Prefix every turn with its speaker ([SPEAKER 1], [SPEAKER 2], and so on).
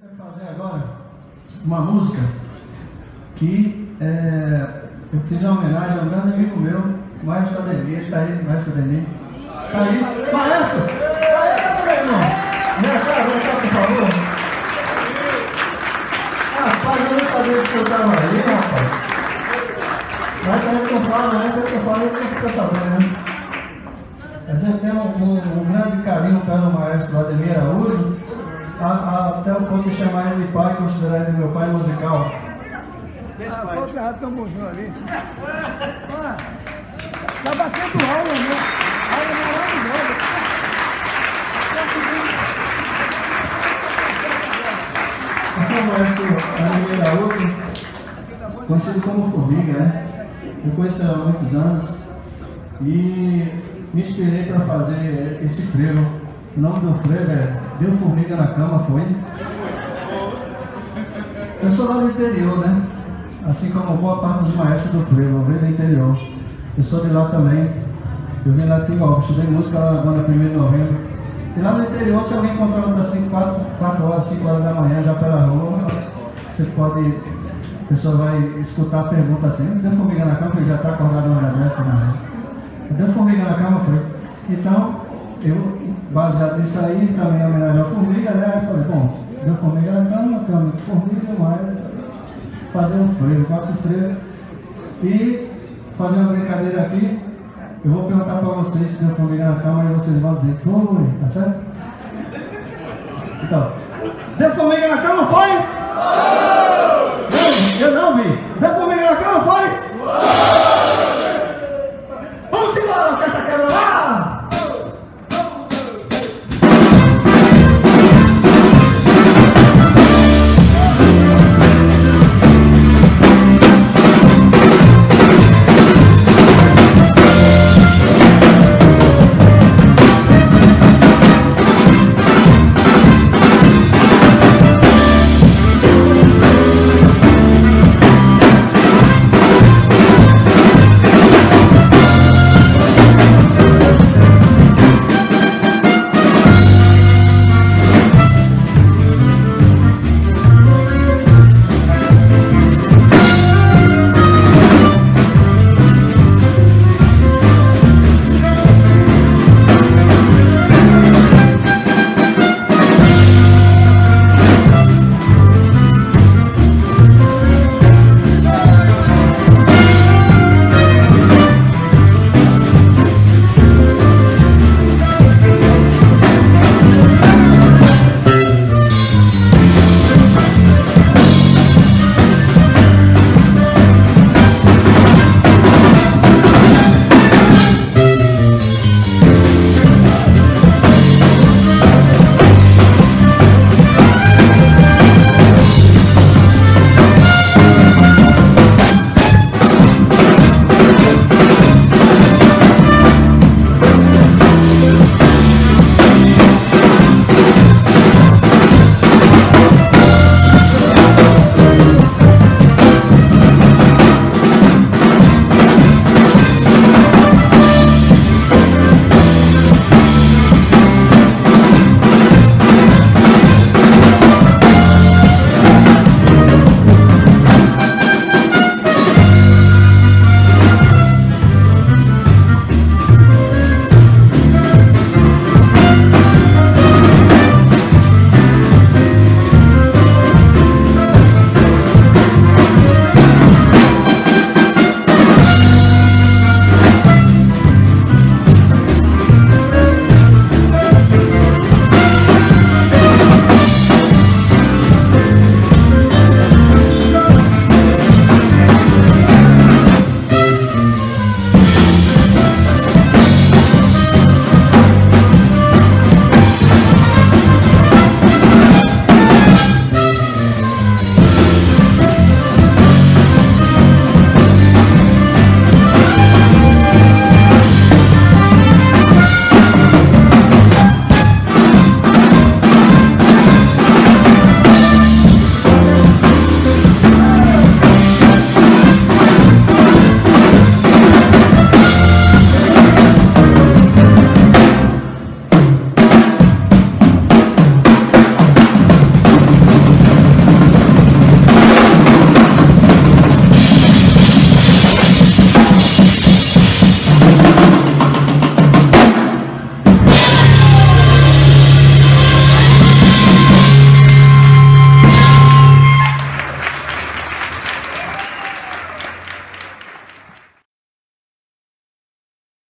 [SPEAKER 1] Vai fazer agora uma música que é, eu fiz uma homenagem a um grande amigo meu, Maestro Ademir, ele tá aí, Maestro Ademir. Tá aí, Maestro! Aí, meu irmão! Maestro, vem cá, por favor. Rapaz, eu nem sabia que o senhor estava aí, rapaz. Mas a gente não fala, né? Se eu falo, eu fica sabendo, né? A gente tem um, um, um grande carinho pelo maestro Ademir Araújo, a, a, até o ponto de chamar ele de pai, considerar ele meu pai musical.
[SPEAKER 2] Ah, ali? Ah, tá batendo aula, né? Aula maravilhosa.
[SPEAKER 1] Esse é o maestro Ademir Araújo, conhecido como Formiga, né? Eu conheço há muitos anos e me inspirei para fazer esse frevo. O nome do frevo é Deu Formiga na Cama, foi? Eu sou lá do interior, né? Assim como boa parte dos maestros do frevo, eu venho do interior. Eu sou de lá também. Eu vim lá de Timóteo, estudei música lá na banda 1 de novembro. E lá no interior, se alguém encontrar assim 4, 4 horas, 5 horas da manhã, já pela rua, você pode a pessoa vai escutar a pergunta assim, deu formiga na cama, porque já está acordado uma hora dessa, né? Deu formiga na cama, foi. Então, eu, baseado nisso aí, também homenagem à formiga, né? Eu falei, bom, deu formiga na cama, cama de formiga, mas fazer um freio, faço freio. E fazer uma brincadeira aqui, eu vou perguntar para vocês se deu formiga na cama e vocês vão dizer, foi, tá certo? Então, deu formiga na cama, foi? Eu não vi.